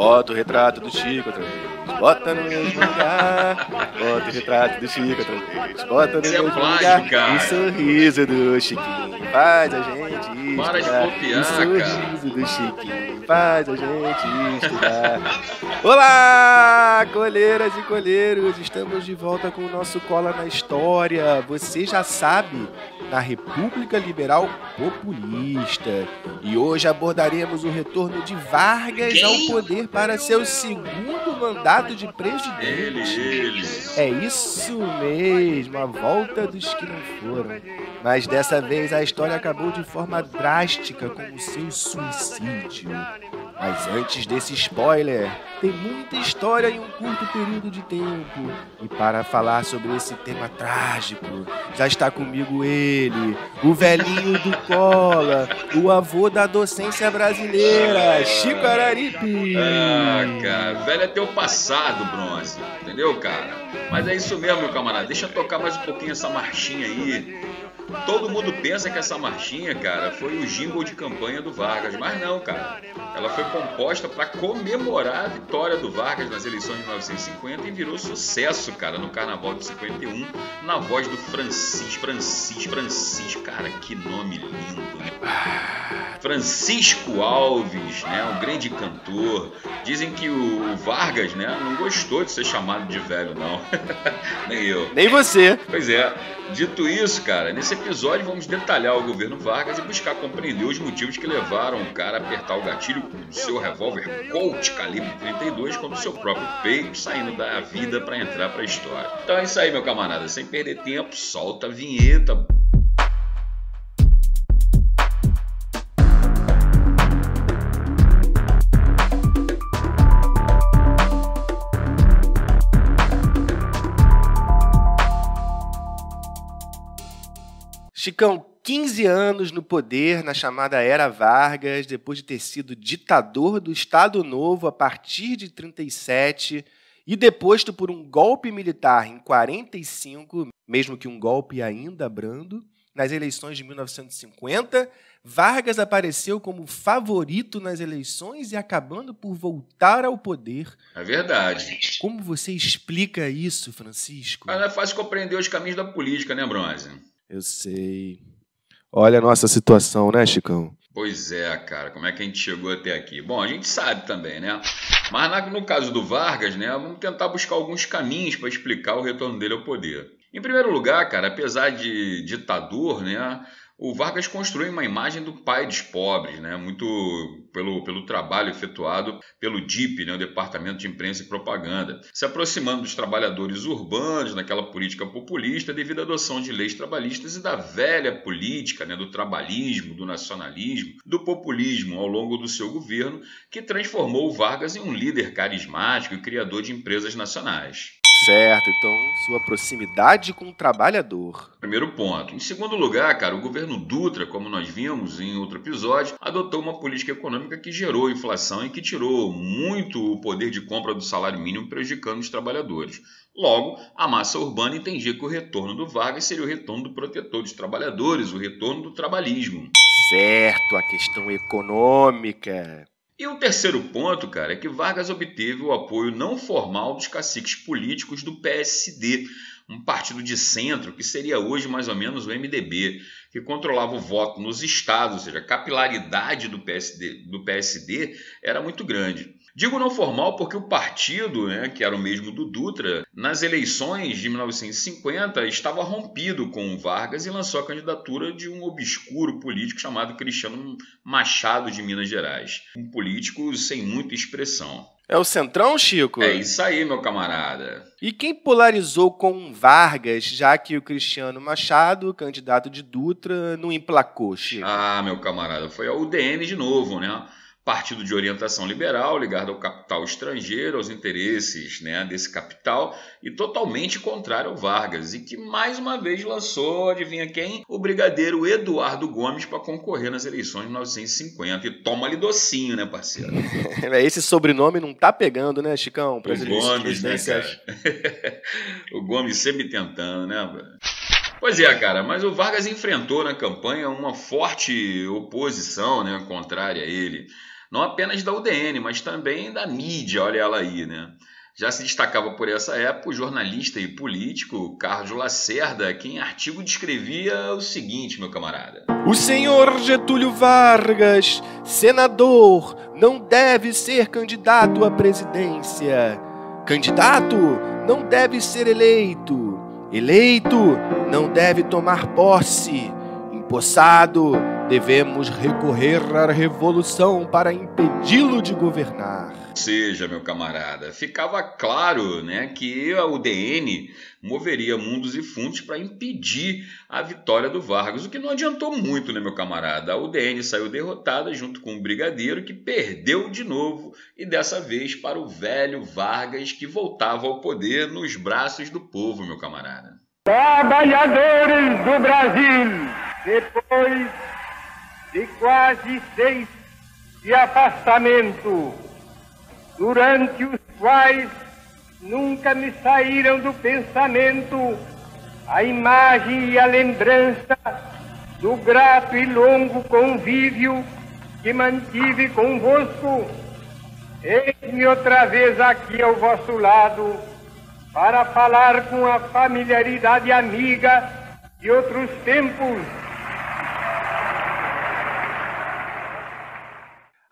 Bota o retrato do Chico outra vez. Bota no mesmo lugar. Bota o retrato do Chico outra vez. Bota no Isso é mesmo plágio, lugar. cara. O sorriso do Chiquinho faz a gente Para de copiar, O sorriso do Chiquinho faz a gente estudar. Olá, colheiras e colheiros. Estamos de volta com o nosso Cola na História. Você já sabe, na República Liberal Populista. E hoje abordaremos o retorno de Vargas ao poder para seu segundo mandato de presidente. ele. É isso mesmo, a volta dos que não foram. Mas dessa vez a história acabou de forma drástica com o seu suicídio. Mas antes desse spoiler, tem muita história em um curto período de tempo. E para falar sobre esse tema trágico, já está comigo ele, o velhinho do cola, o avô da docência brasileira, Chico Araripe. Ah, cara, velho é teu passado, bronze. Entendeu, cara? Mas é isso mesmo, meu camarada. Deixa eu tocar mais um pouquinho essa marchinha aí. Todo mundo pensa que essa marchinha, cara, foi o jingle de campanha do Vargas, mas não, cara. Ela foi composta para comemorar a vitória do Vargas nas eleições de 1950 e virou sucesso, cara, no Carnaval de 51, na voz do Francis, Francis, Francis, cara, que nome lindo, né? Francisco Alves, né, um grande cantor. Dizem que o Vargas, né, não gostou de ser chamado de velho, não. Nem eu. Nem você. Pois é. Dito isso, cara, nesse episódio vamos detalhar o governo Vargas e buscar compreender os motivos que levaram o cara a apertar o gatilho do seu revólver Colt calibre 32 contra o seu próprio peito, saindo da vida para entrar para a história. Então é isso aí, meu camarada. Sem perder tempo, solta a vinheta. Chicão, 15 anos no poder na chamada Era Vargas, depois de ter sido ditador do Estado Novo a partir de 37 e deposto por um golpe militar em 45, mesmo que um golpe ainda brando, nas eleições de 1950, Vargas apareceu como favorito nas eleições e acabando por voltar ao poder. É verdade. Como você explica isso, Francisco? Mas é fácil compreender os caminhos da política, né, Bronze? Eu sei. Olha a nossa situação, né, Chicão? Pois é, cara, como é que a gente chegou até aqui? Bom, a gente sabe também, né? Mas no caso do Vargas, né, vamos tentar buscar alguns caminhos para explicar o retorno dele ao poder. Em primeiro lugar, cara, apesar de ditador, né, o Vargas construiu uma imagem do pai dos pobres, né, muito pelo, pelo trabalho efetuado pelo DIP, né, o Departamento de Imprensa e Propaganda, se aproximando dos trabalhadores urbanos naquela política populista devido à adoção de leis trabalhistas e da velha política, né, do trabalhismo, do nacionalismo, do populismo ao longo do seu governo, que transformou o Vargas em um líder carismático e criador de empresas nacionais. Certo, então sua proximidade com o trabalhador. Primeiro ponto. Em segundo lugar, cara, o governo Dutra, como nós vimos em outro episódio, adotou uma política econômica que gerou inflação e que tirou muito o poder de compra do salário mínimo, prejudicando os trabalhadores. Logo, a massa urbana entendia que o retorno do Vargas seria o retorno do protetor dos trabalhadores, o retorno do trabalhismo. Certo, a questão econômica. E o terceiro ponto, cara, é que Vargas obteve o apoio não formal dos caciques políticos do PSD, um partido de centro que seria hoje mais ou menos o MDB, que controlava o voto nos estados, ou seja, a capilaridade do PSD, do PSD era muito grande. Digo não formal porque o partido, né, que era o mesmo do Dutra, nas eleições de 1950 estava rompido com o Vargas e lançou a candidatura de um obscuro político chamado Cristiano Machado de Minas Gerais. Um político sem muita expressão. É o Centrão, Chico? É isso aí, meu camarada. E quem polarizou com Vargas, já que o Cristiano Machado, candidato de Dutra, não emplacou, Chico? Ah, meu camarada, foi a UDN de novo, né? Partido de orientação liberal, ligado ao capital estrangeiro, aos interesses né, desse capital, e totalmente contrário ao Vargas, e que mais uma vez lançou, adivinha quem? O brigadeiro Eduardo Gomes para concorrer nas eleições de 1950. E toma ali docinho, né, parceiro? Esse sobrenome não tá pegando, né, Chicão? O Gomes, né, cara? o Gomes sempre tentando, né, velho? Pois é, cara, mas o Vargas enfrentou na campanha uma forte oposição né, contrária a ele. Não apenas da UDN, mas também da mídia, olha ela aí, né? Já se destacava por essa época o jornalista e político Carlos Lacerda, que em artigo descrevia o seguinte, meu camarada: O senhor Getúlio Vargas, senador, não deve ser candidato à presidência. Candidato não deve ser eleito. Eleito não deve tomar posse. Empossado, devemos recorrer à revolução para impedi-lo de governar seja, meu camarada, ficava claro né, que a UDN moveria mundos e fundos para impedir a vitória do Vargas, o que não adiantou muito, né, meu camarada? A UDN saiu derrotada junto com o Brigadeiro, que perdeu de novo e dessa vez para o velho Vargas, que voltava ao poder nos braços do povo, meu camarada. Trabalhadores do Brasil, depois de quase seis de afastamento durante os quais nunca me saíram do pensamento a imagem e a lembrança do grato e longo convívio que mantive convosco. Eis-me outra vez aqui ao vosso lado para falar com a familiaridade amiga de outros tempos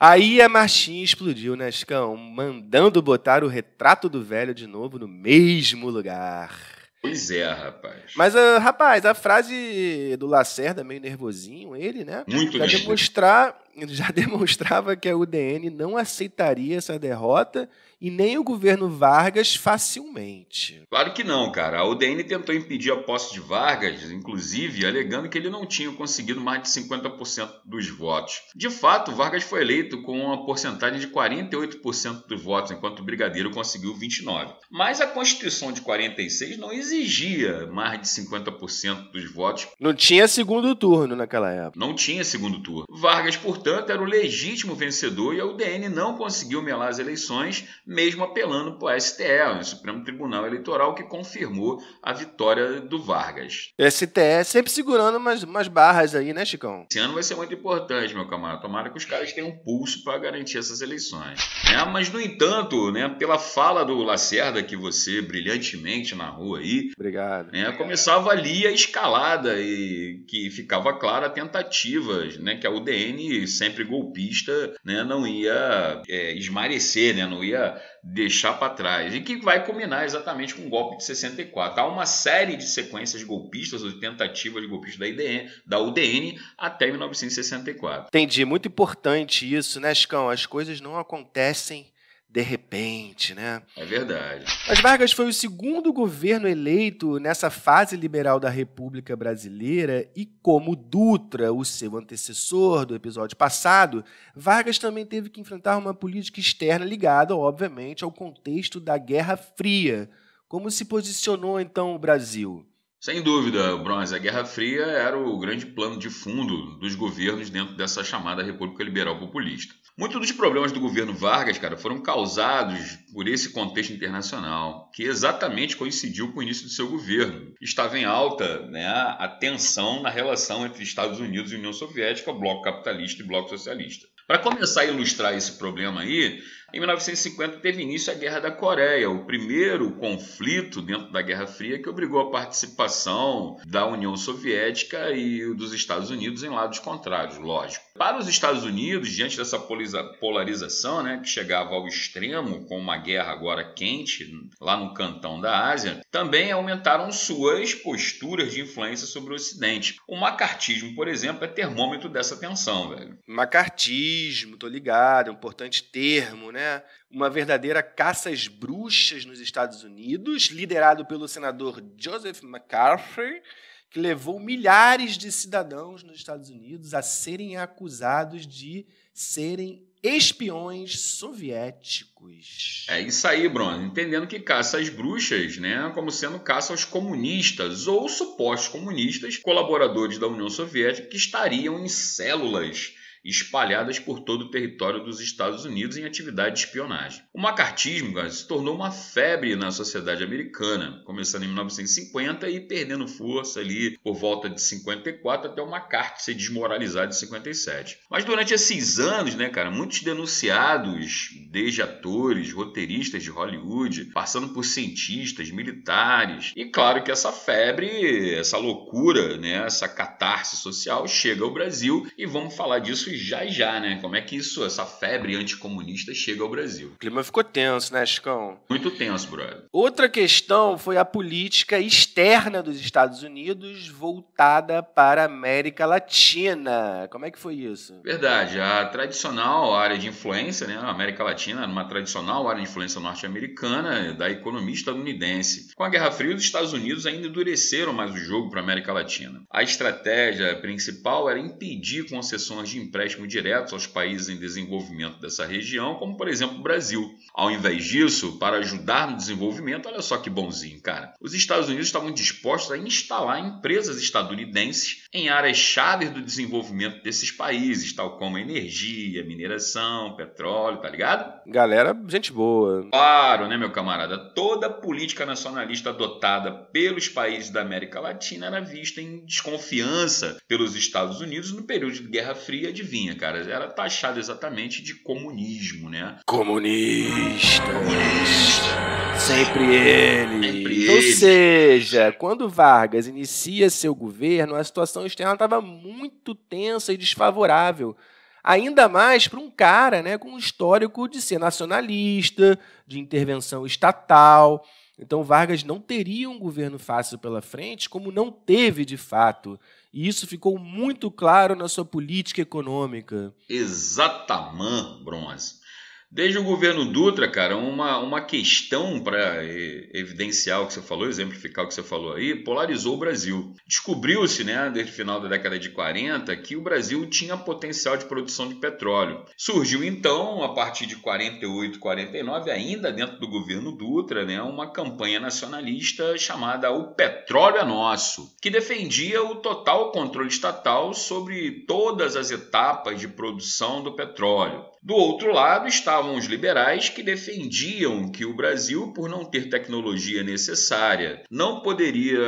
Aí a marchinha explodiu, né, Chicão? Mandando botar o retrato do velho de novo no mesmo lugar. Pois é, rapaz. Mas, uh, rapaz, a frase do Lacerda, meio nervosinho, ele, né? Muito já, demonstrar, já demonstrava que a UDN não aceitaria essa derrota e nem o governo Vargas facilmente. Claro que não, cara. A UDN tentou impedir a posse de Vargas, inclusive alegando que ele não tinha conseguido mais de 50% dos votos. De fato, Vargas foi eleito com uma porcentagem de 48% dos votos, enquanto o Brigadeiro conseguiu 29%. Mas a Constituição de 46 não exigia mais de 50% dos votos. Não tinha segundo turno naquela época. Não tinha segundo turno. Vargas, portanto, era o legítimo vencedor e a UDN não conseguiu melar as eleições mesmo apelando para o STE, o Supremo Tribunal Eleitoral, que confirmou a vitória do Vargas. STE sempre segurando umas, umas barras aí, né, Chicão? Esse ano vai ser muito importante, meu camarada. Tomara que os caras tenham pulso para garantir essas eleições. É, mas, no entanto, né, pela fala do Lacerda, que você brilhantemente narrou aí, Obrigado. Né, começava ali a escalada e que ficava clara tentativas, né, que a UDN, sempre golpista, né, não ia é, esmarecer, né, não ia deixar para trás e que vai culminar exatamente com o golpe de 64. Há uma série de sequências golpistas ou tentativas de golpistas da, IDN, da UDN até 1964. Entendi, muito importante isso, né, Chicão? As coisas não acontecem de repente, né? É verdade. Mas Vargas foi o segundo governo eleito nessa fase liberal da República Brasileira e como Dutra, o seu antecessor do episódio passado, Vargas também teve que enfrentar uma política externa ligada, obviamente, ao contexto da Guerra Fria. Como se posicionou então o Brasil? Sem dúvida, Bronze, a Guerra Fria era o grande plano de fundo dos governos dentro dessa chamada República Liberal Populista. Muitos dos problemas do governo Vargas, cara, foram causados por esse contexto internacional, que exatamente coincidiu com o início do seu governo. Estava em alta né, a tensão na relação entre Estados Unidos e União Soviética, bloco capitalista e bloco socialista. Para começar a ilustrar esse problema aí, em 1950 teve início a Guerra da Coreia, o primeiro conflito dentro da Guerra Fria que obrigou a participação da União Soviética e dos Estados Unidos em lados contrários, lógico. Para os Estados Unidos, diante dessa polarização, né, que chegava ao extremo com uma guerra agora quente lá no cantão da Ásia, também aumentaram suas posturas de influência sobre o Ocidente. O macartismo, por exemplo, é termômetro dessa tensão, velho. Macartismo, tô ligado, é um importante termo, né? Né, uma verdadeira caça às bruxas nos Estados Unidos, liderado pelo senador Joseph McCarthy, que levou milhares de cidadãos nos Estados Unidos a serem acusados de serem espiões soviéticos. É isso aí, Bruno. Entendendo que caça às bruxas, né, como sendo caça aos comunistas ou supostos comunistas, colaboradores da União Soviética que estariam em células espalhadas por todo o território dos Estados Unidos em atividade de espionagem. O macartismo se tornou uma febre na sociedade americana, começando em 1950 e perdendo força ali por volta de 54 até o McCarthy ser desmoralizado em 57. Mas durante esses anos, né, cara, muitos denunciados, desde atores, roteiristas de Hollywood, passando por cientistas, militares, e claro que essa febre, essa loucura, né, essa catarse social chega ao Brasil e vamos falar disso já já, né? Como é que isso, essa febre anticomunista chega ao Brasil? O clima ficou tenso, né, Chicão? Muito tenso, brother. Outra questão foi a política externa dos Estados Unidos voltada para a América Latina. Como é que foi isso? Verdade. A tradicional área de influência, né, a América Latina, uma tradicional área de influência norte-americana da economia estadunidense. Com a Guerra Fria, os Estados Unidos ainda endureceram mais o jogo para a América Latina. A estratégia principal era impedir concessões de empréstimo diretos aos países em desenvolvimento dessa região, como por exemplo o Brasil. Ao invés disso, para ajudar no desenvolvimento, olha só que bonzinho, cara. Os Estados Unidos estavam dispostos a instalar empresas estadunidenses em áreas-chave do desenvolvimento desses países, tal como energia, mineração, petróleo, tá ligado? Galera, gente boa. Claro, né, meu camarada? Toda política nacionalista adotada pelos países da América Latina era vista em desconfiança pelos Estados Unidos no período de Guerra Fria, adivinha, cara? Era taxado exatamente de comunismo, né? Comunista. Comunista. Sempre ele. Sempre Ou seja, quando Vargas inicia seu governo, a situação externa estava muito tensa e desfavorável. Ainda mais para um cara né, com um histórico de ser nacionalista, de intervenção estatal. Então, Vargas não teria um governo fácil pela frente, como não teve de fato. E isso ficou muito claro na sua política econômica. Exatamente, Bronze. Desde o governo Dutra, cara, uma, uma questão para evidenciar o que você falou, exemplificar o que você falou aí, polarizou o Brasil. Descobriu-se, né, desde o final da década de 40, que o Brasil tinha potencial de produção de petróleo. Surgiu então, a partir de 48, 49, ainda dentro do governo Dutra, né, uma campanha nacionalista chamada O Petróleo é Nosso, que defendia o total controle estatal sobre todas as etapas de produção do petróleo. Do outro lado estavam os liberais que defendiam que o Brasil, por não ter tecnologia necessária, não poderia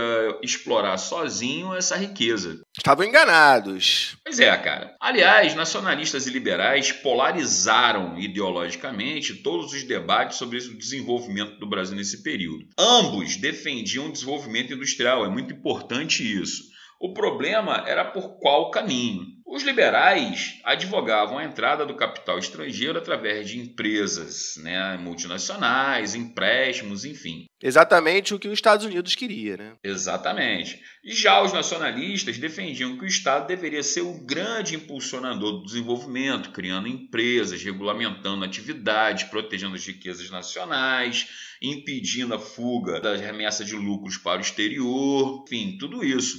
explorar sozinho essa riqueza. Estavam enganados. Pois é, cara. Aliás, nacionalistas e liberais polarizaram ideologicamente todos os debates sobre o desenvolvimento do Brasil nesse período. Ambos defendiam o desenvolvimento industrial, é muito importante isso. O problema era por qual caminho. Os liberais advogavam a entrada do capital estrangeiro através de empresas né, multinacionais, empréstimos, enfim. Exatamente o que os Estados Unidos queria, né? Exatamente. E já os nacionalistas defendiam que o Estado deveria ser o grande impulsionador do desenvolvimento, criando empresas, regulamentando atividades, protegendo as riquezas nacionais, impedindo a fuga das remessas de lucros para o exterior, enfim, tudo isso.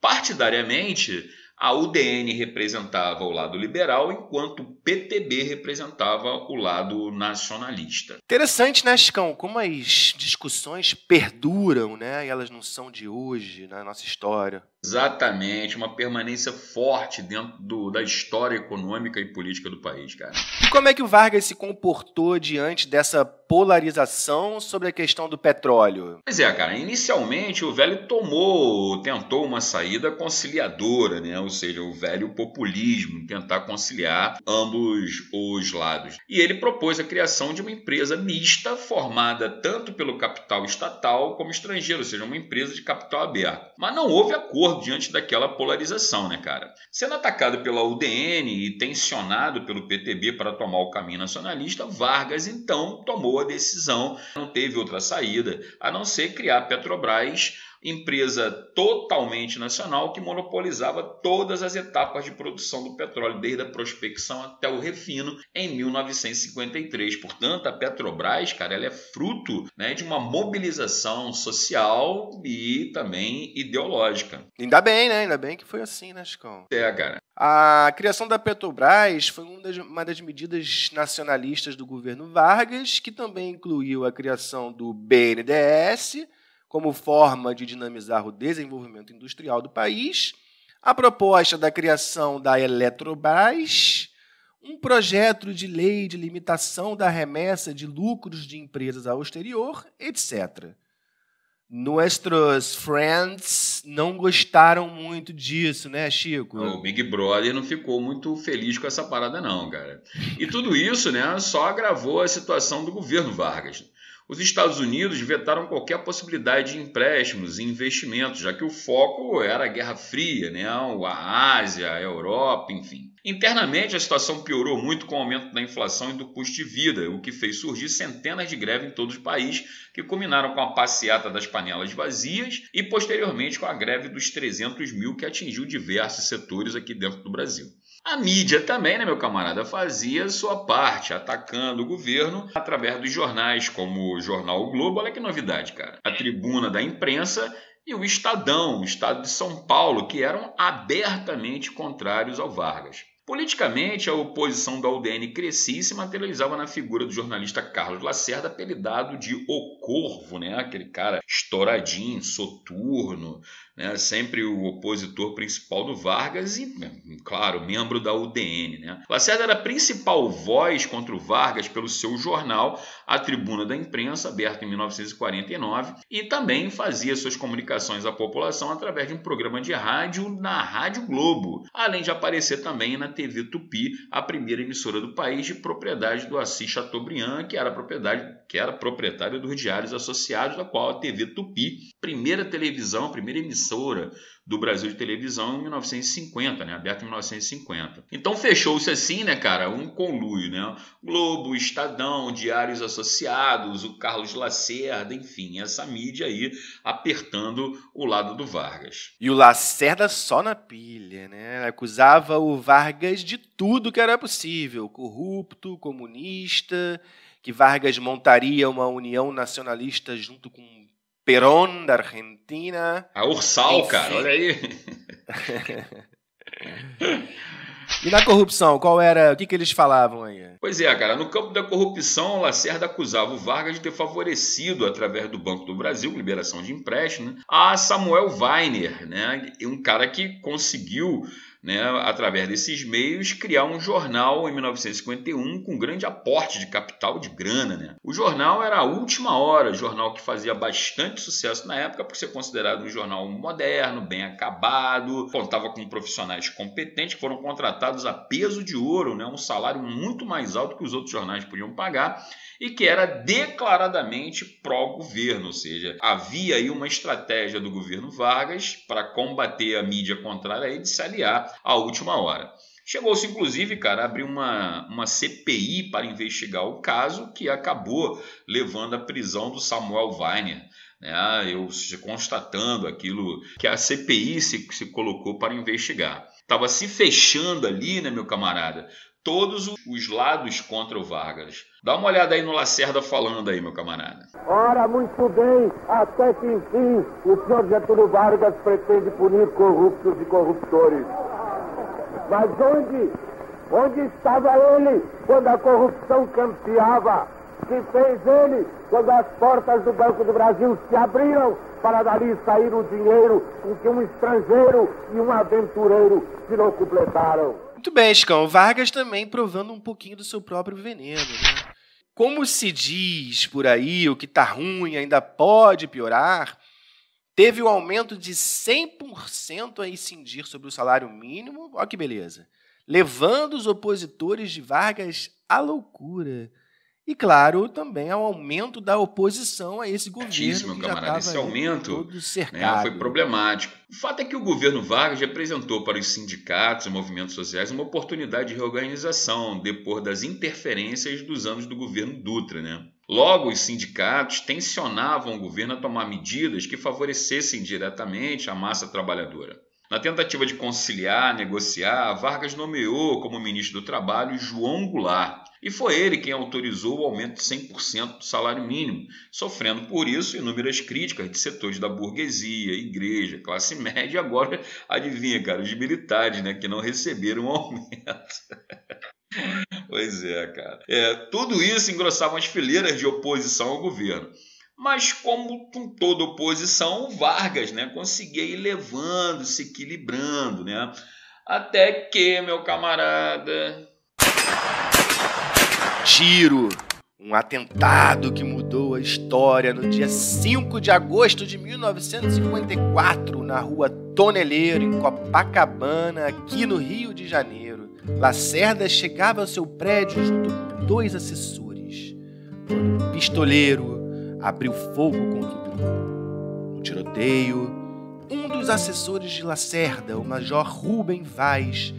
Partidariamente, a UDN representava o lado liberal, enquanto o PTB representava o lado nacionalista. Interessante, né, Chicão? Como as discussões perduram, né? E elas não são de hoje na nossa história. Exatamente, uma permanência forte dentro do, da história econômica e política do país, cara. E como é que o Vargas se comportou diante dessa polarização sobre a questão do petróleo? Pois é, cara, inicialmente o velho tomou, tentou uma saída conciliadora, né? Ou seja, o velho populismo, tentar conciliar ambos os lados. E ele propôs a criação de uma empresa mista formada tanto pelo capital estatal como estrangeiro, ou seja, uma empresa de capital aberto. Mas não houve acordo diante daquela polarização, né, cara? Sendo atacado pela UDN e tensionado pelo PTB para tomar o caminho nacionalista, Vargas então tomou a decisão, não teve outra saída a não ser criar Petrobras empresa totalmente nacional que monopolizava todas as etapas de produção do petróleo, desde a prospecção até o refino, em 1953. Portanto, a Petrobras, cara, ela é fruto né, de uma mobilização social e também ideológica. Ainda bem, né? Ainda bem que foi assim, né, Chicão? É, cara. A criação da Petrobras foi uma das, uma das, medidas nacionalistas do governo Vargas, que também incluiu a criação do BNDES, como forma de dinamizar o desenvolvimento industrial do país, a proposta da criação da Eletrobras, um projeto de lei de limitação da remessa de lucros de empresas ao exterior, etc. Nossos friends não gostaram muito disso, né, Chico? O Big Brother não ficou muito feliz com essa parada, não, cara. E tudo isso, né, só agravou a situação do governo Vargas. Os Estados Unidos vetaram qualquer possibilidade de empréstimos e investimentos, já que o foco era a Guerra Fria, né? a Ásia, a Europa, enfim. Internamente, a situação piorou muito com o aumento da inflação e do custo de vida, o que fez surgir centenas de greves em todo o país, que culminaram com a passeata das panelas vazias e, posteriormente, com a greve dos 300 mil que atingiu diversos setores aqui dentro do Brasil. A mídia também, né, meu camarada, fazia sua parte, atacando o governo através dos jornais, como o jornal o Globo, olha que novidade, cara. A tribuna da imprensa e o Estadão, o Estado de São Paulo, que eram abertamente contrários ao Vargas. Politicamente, a oposição da UDN crescia e se materializava na figura do jornalista Carlos Lacerda, apelidado de O Corvo, né? aquele cara estouradinho, soturno, né? sempre o opositor principal do Vargas e, claro, membro da UDN. Né? Lacerda era a principal voz contra o Vargas pelo seu jornal A Tribuna da Imprensa, aberto em 1949, e também fazia suas comunicações à população através de um programa de rádio na Rádio Globo, além de aparecer também na TV Tupi, a primeira emissora do país de propriedade do Assis Chateaubriand, que era propriedade, que era proprietária dos Diários Associados, da qual a TV Tupi, primeira televisão, primeira emissora do Brasil de televisão em 1950, né? Aberta em 1950. Então fechou-se assim, né, cara, um conluio, né? Globo, Estadão, Diários Associados, o Carlos Lacerda, enfim, essa mídia aí apertando o lado do Vargas. E o Lacerda só na pilha, né? Acusava o Vargas de tudo que era possível, corrupto, comunista, que Vargas montaria uma união nacionalista junto com Perón da Argentina. A Ursal, Enfim. cara, olha aí. E na corrupção, qual era, o que, que eles falavam aí? Pois é, cara, no campo da corrupção, Lacerda acusava o Vargas de ter favorecido, através do Banco do Brasil, liberação de empréstimo, né, a Samuel Weiner, né, um cara que conseguiu né, através desses meios, criar um jornal em 1951 com grande aporte de capital de grana. Né? O jornal era a última hora, jornal que fazia bastante sucesso na época por ser considerado um jornal moderno, bem acabado, contava com profissionais competentes que foram contratados a peso de ouro, né, um salário muito mais alto que os outros jornais podiam pagar e que era declaradamente pró-governo, ou seja, havia aí uma estratégia do governo Vargas para combater a mídia contrária e de se aliar à última hora. Chegou-se, inclusive, cara, a abrir uma, uma CPI para investigar o caso, que acabou levando à prisão do Samuel Weiner. Né? Eu constatando aquilo que a CPI se, se colocou para investigar. Estava se fechando ali, né, meu camarada, todos os lados contra o Vargas. Dá uma olhada aí no Lacerda falando aí, meu camarada. Ora, muito bem, até que enfim o senhor Getúlio Vargas pretende punir corruptos e corruptores. Mas onde, onde estava ele quando a corrupção campeava? Que fez ele quando as portas do Banco do Brasil se abriram para dali sair o dinheiro com que um estrangeiro e um aventureiro se não completaram? Muito bem, Chicão. Vargas também provando um pouquinho do seu próprio veneno, né? Como se diz por aí, o que está ruim ainda pode piorar, teve um aumento de 100% a incidir sobre o salário mínimo, olha que beleza, levando os opositores de Vargas à loucura. E, claro, também ao aumento da oposição a esse governo. que camarada. Esse aumento né, foi problemático. O fato é que o governo Vargas apresentou para os sindicatos e movimentos sociais uma oportunidade de reorganização depois das interferências dos anos do governo Dutra. Né? Logo, os sindicatos tensionavam o governo a tomar medidas que favorecessem diretamente a massa trabalhadora. Na tentativa de conciliar, negociar, Vargas nomeou como ministro do Trabalho João Goulart, e foi ele quem autorizou o aumento de 100% do salário mínimo, sofrendo por isso inúmeras críticas de setores da burguesia, igreja, classe média e agora, adivinha, cara, os militares, né, que não receberam o aumento. pois é, cara. É, tudo isso engrossava as fileiras de oposição ao governo. Mas como com toda oposição, o Vargas, né, conseguia ir levando, se equilibrando, né? Até que, meu camarada, tiro, um atentado que mudou a história no dia 5 de agosto de 1954, na rua Toneleiro, em Copacabana, aqui no Rio de Janeiro. Lacerda chegava ao seu prédio junto com dois assessores. Quando o pistoleiro abriu fogo contra o. No tiroteio, um dos assessores de Lacerda, o Major Rubem Vaz,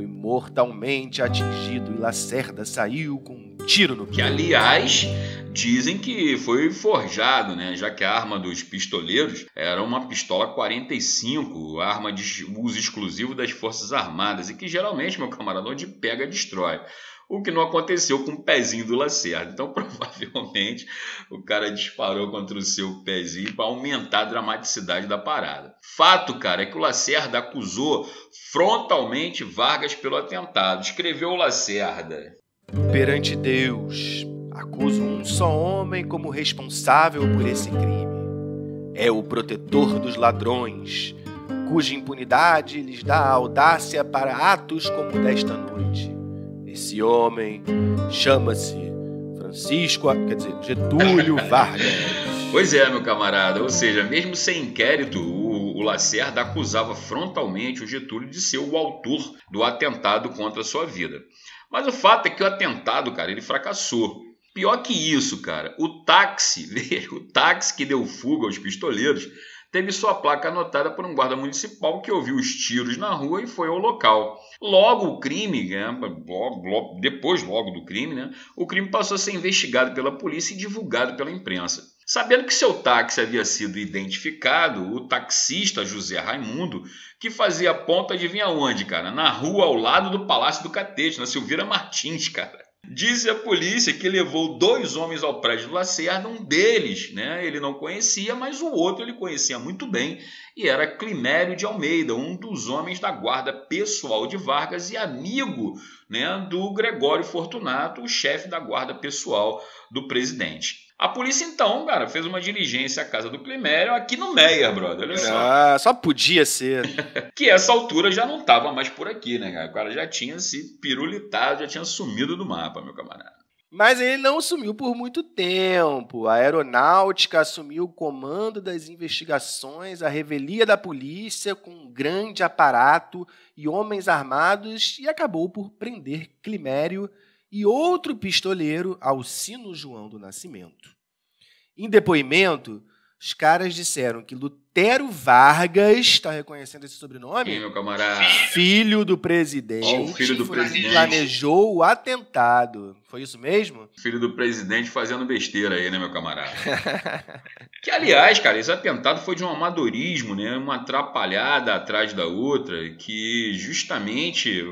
foi mortalmente atingido e Lacerda saiu com um tiro no que aliás dizem que foi forjado, né? Já que a arma dos pistoleiros era uma pistola 45, arma de uso exclusivo das Forças Armadas e que geralmente, meu camarada, onde pega destrói o que não aconteceu com o pezinho do Lacerda. Então, provavelmente, o cara disparou contra o seu pezinho para aumentar a dramaticidade da parada. Fato, cara, é que o Lacerda acusou frontalmente Vargas pelo atentado. Escreveu o Lacerda. Perante Deus, acuso um só homem como responsável por esse crime. É o protetor dos ladrões, cuja impunidade lhes dá audácia para atos como desta noite esse homem chama-se Francisco, quer dizer, Getúlio Vargas. Pois é, meu camarada. Ou seja, mesmo sem inquérito, o, o Lacerda acusava frontalmente o Getúlio de ser o autor do atentado contra a sua vida. Mas o fato é que o atentado, cara, ele fracassou. Pior que isso, cara, o táxi, o táxi que deu fuga aos pistoleiros, teve sua placa anotada por um guarda municipal que ouviu os tiros na rua e foi ao local. Logo o crime, né, depois logo do crime, né, o crime passou a ser investigado pela polícia e divulgado pela imprensa. Sabendo que seu táxi havia sido identificado, o taxista José Raimundo, que fazia ponta, adivinha onde, cara? Na rua ao lado do Palácio do Catete, na Silveira Martins, cara. Diz a polícia que levou dois homens ao prédio do Lacerda, um deles, né, ele não conhecia, mas o outro ele conhecia muito bem, e era Climério de Almeida, um dos homens da guarda pessoal de Vargas e amigo né, do Gregório Fortunato, o chefe da guarda pessoal do presidente. A polícia, então, cara, fez uma diligência à casa do Climério aqui no Meia, brother. Olha só. Ah, só podia ser. que essa altura já não estava mais por aqui, né, cara? O cara já tinha se pirulitado, já tinha sumido do mapa, meu camarada. Mas ele não sumiu por muito tempo. A aeronáutica assumiu o comando das investigações, a revelia da polícia com um grande aparato e homens armados e acabou por prender Climério e outro pistoleiro, Alcino João do Nascimento. Em depoimento, os caras disseram que Lutero Vargas, está reconhecendo esse sobrenome? Quem, meu camarada? Filho do presidente. Oh, filho do presidente. Planejou o atentado. Foi isso mesmo? Filho do presidente fazendo besteira aí, né, meu camarada? que, aliás, cara, esse atentado foi de um amadorismo, né? Uma atrapalhada atrás da outra, que justamente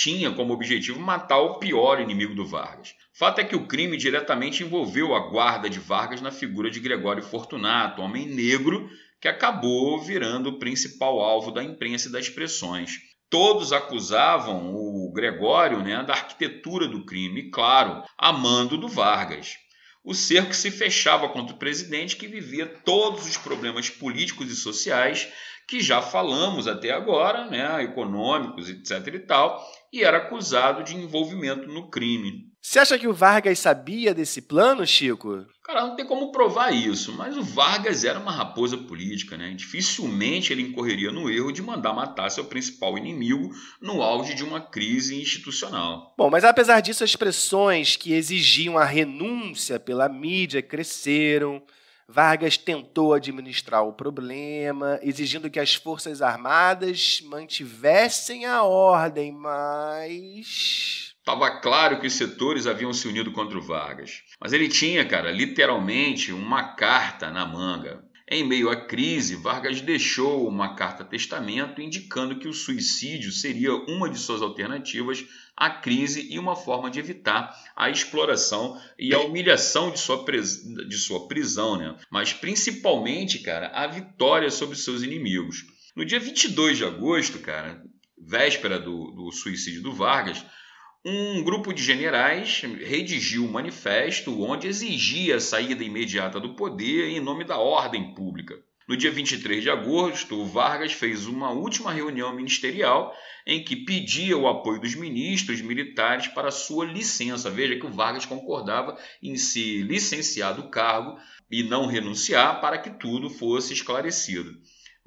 tinha como objetivo matar o pior inimigo do Vargas. Fato é que o crime diretamente envolveu a guarda de Vargas na figura de Gregório Fortunato, homem negro que acabou virando o principal alvo da imprensa e das pressões. Todos acusavam o Gregório né, da arquitetura do crime, claro, a mando do Vargas. O cerco se fechava contra o presidente que vivia todos os problemas políticos e sociais que já falamos até agora, né, econômicos, etc e tal, e era acusado de envolvimento no crime. Você acha que o Vargas sabia desse plano, Chico? Cara, não tem como provar isso, mas o Vargas era uma raposa política, né? Dificilmente ele incorreria no erro de mandar matar seu principal inimigo no auge de uma crise institucional. Bom, mas apesar disso, as pressões que exigiam a renúncia pela mídia cresceram. Vargas tentou administrar o problema, exigindo que as Forças Armadas mantivessem a ordem, mas. Estava claro que os setores haviam se unido contra o Vargas. Mas ele tinha, cara, literalmente uma carta na manga. Em meio à crise, Vargas deixou uma carta-testamento indicando que o suicídio seria uma de suas alternativas à crise e uma forma de evitar a exploração e a humilhação de sua, pris... de sua prisão, né? mas principalmente, cara, a vitória sobre seus inimigos. No dia 22 de agosto, cara, véspera do, do suicídio do Vargas, um grupo de generais redigiu um manifesto onde exigia a saída imediata do poder em nome da ordem pública. No dia 23 de agosto, Vargas fez uma última reunião ministerial em que pedia o apoio dos ministros militares para sua licença. Veja que o Vargas concordava em se licenciar do cargo e não renunciar para que tudo fosse esclarecido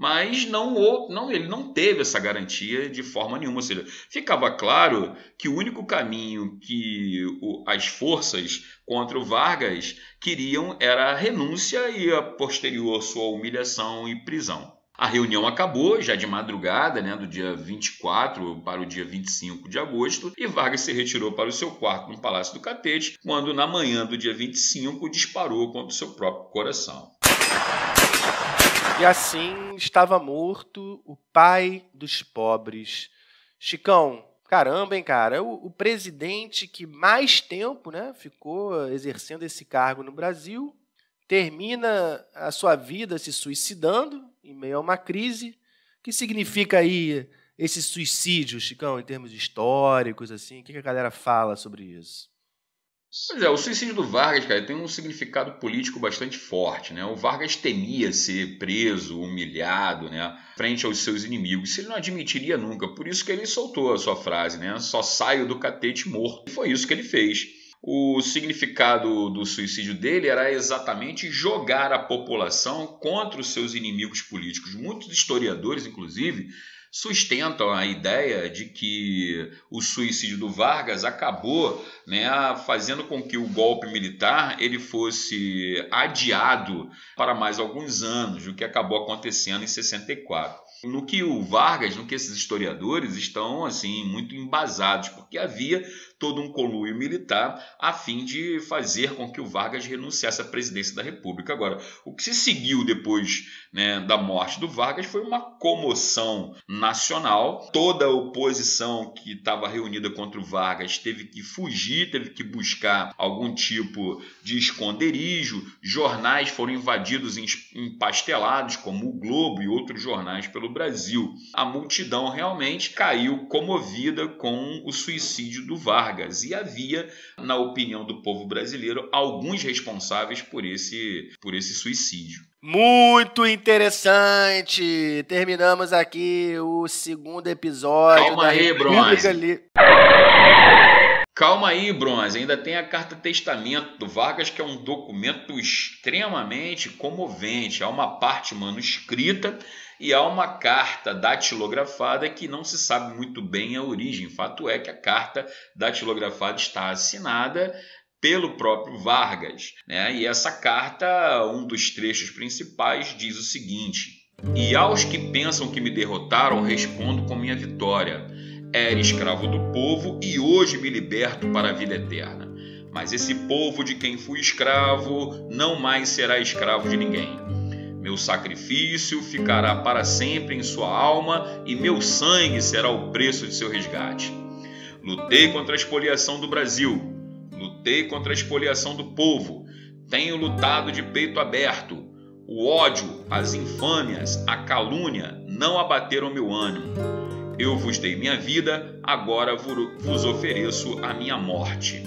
mas não, não, ele não teve essa garantia de forma nenhuma. Ou seja, ficava claro que o único caminho que o, as forças contra o Vargas queriam era a renúncia e a posterior sua humilhação e prisão. A reunião acabou já de madrugada, né, do dia 24 para o dia 25 de agosto, e Vargas se retirou para o seu quarto no Palácio do Catete, quando na manhã do dia 25 disparou contra o seu próprio coração. E assim estava morto o pai dos pobres. Chicão, caramba, hein, cara? O, o, presidente que mais tempo né, ficou exercendo esse cargo no Brasil termina a sua vida se suicidando em meio a uma crise. O que significa aí esse suicídio, Chicão, em termos históricos, assim? O que a galera fala sobre isso? Pois é, o suicídio do Vargas, cara, tem um significado político bastante forte, né? O Vargas temia ser preso, humilhado, né, frente aos seus inimigos. Ele não admitiria nunca, por isso que ele soltou a sua frase, né? Só saio do catete morto. E foi isso que ele fez. O significado do suicídio dele era exatamente jogar a população contra os seus inimigos políticos. Muitos historiadores, inclusive, sustentam a ideia de que o suicídio do Vargas acabou né, fazendo com que o golpe militar ele fosse adiado para mais alguns anos, o que acabou acontecendo em 64 no que o Vargas, no que esses historiadores estão assim muito embasados, porque havia todo um conluio militar a fim de fazer com que o Vargas renunciasse à presidência da República. Agora, o que se seguiu depois né, da morte do Vargas foi uma comoção nacional. Toda a oposição que estava reunida contra o Vargas teve que fugir, teve que buscar algum tipo de esconderijo. Jornais foram invadidos e empastelados, como o Globo e outros jornais pelo Brasil. A multidão realmente caiu comovida com o suicídio do Vargas. Vargas e havia, na opinião do povo brasileiro, alguns responsáveis por esse, por esse suicídio. Muito interessante! Terminamos aqui o segundo episódio Calma aí, Li... Calma aí, Bronze, ainda tem a carta testamento do Vargas, que é um documento extremamente comovente. Há uma parte manuscrita e há uma carta datilografada que não se sabe muito bem a origem. Fato é que a carta datilografada está assinada pelo próprio Vargas. Né? E essa carta, um dos trechos principais, diz o seguinte: E aos que pensam que me derrotaram, respondo com minha vitória. Era escravo do povo e hoje me liberto para a vida eterna. Mas esse povo de quem fui escravo não mais será escravo de ninguém meu sacrifício ficará para sempre em sua alma e meu sangue será o preço de seu resgate. Lutei contra a expoliação do Brasil, lutei contra a expoliação do povo, tenho lutado de peito aberto. O ódio, as infâmias, a calúnia não abateram meu ânimo. Eu vos dei minha vida, agora vos ofereço a minha morte.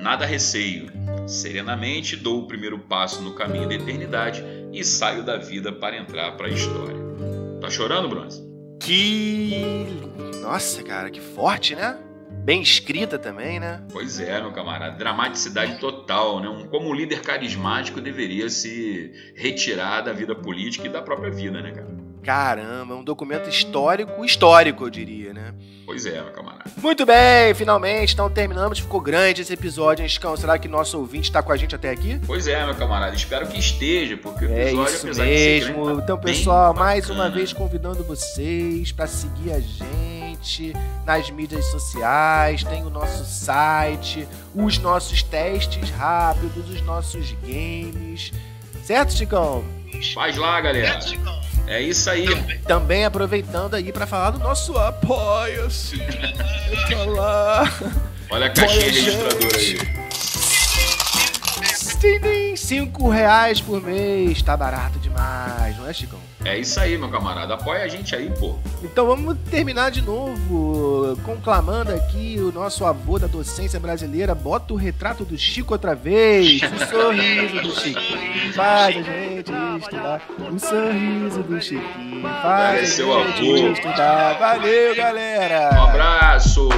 Nada receio. Serenamente dou o primeiro passo no caminho da eternidade e saio da vida para entrar para a história. Tá chorando, Bronze? Que. Nossa, cara, que forte, né? Bem escrita também, né? Pois é, meu camarada. Dramaticidade total, né? Um, como um líder carismático deveria se retirar da vida política e da própria vida, né, cara? Caramba, um documento histórico, histórico, eu diria, né? Pois é, meu camarada. Muito bem, finalmente, então terminamos. Ficou grande esse episódio, hein, Chicão? Será que nosso ouvinte está com a gente até aqui? Pois é, meu camarada. Espero que esteja, porque o é episódio, é isso apesar mesmo. de ser Então, pessoal, mais uma vez convidando vocês para seguir a gente nas mídias sociais, tem o nosso site, os nossos testes rápidos, os nossos games. Certo, Chicão? Faz lá, galera. Certo, Chicão? É isso aí. Também aproveitando aí para falar do nosso Apoia-se. Olha a caixinha registradora aí. Nem cinco reais por mês, tá barato demais, não é, Chicão? É isso aí, meu camarada. Apoia a gente aí, pô. Então vamos terminar de novo, conclamando aqui o nosso avô da docência brasileira. Bota o retrato do Chico outra vez. O sorriso do Chico faz a gente estudar. O sorriso do Chiquinho faz É a gente avô. estudar. Valeu, galera! Um abraço!